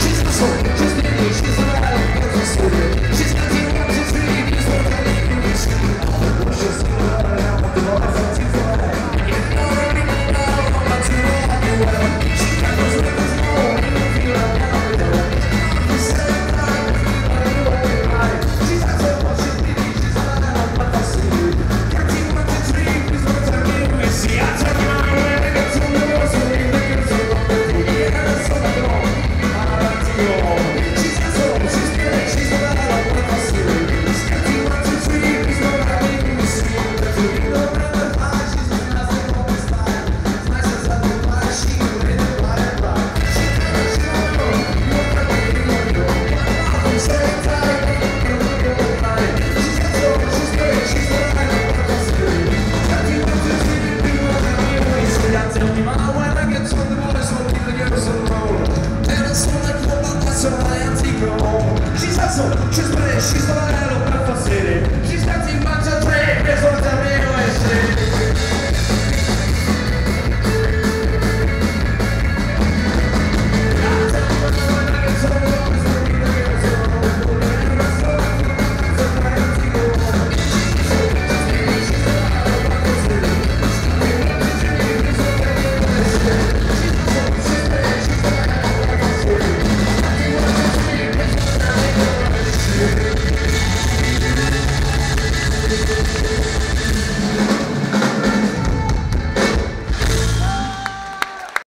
Jesus, oh, Jesus. She's bad. she's Spanish.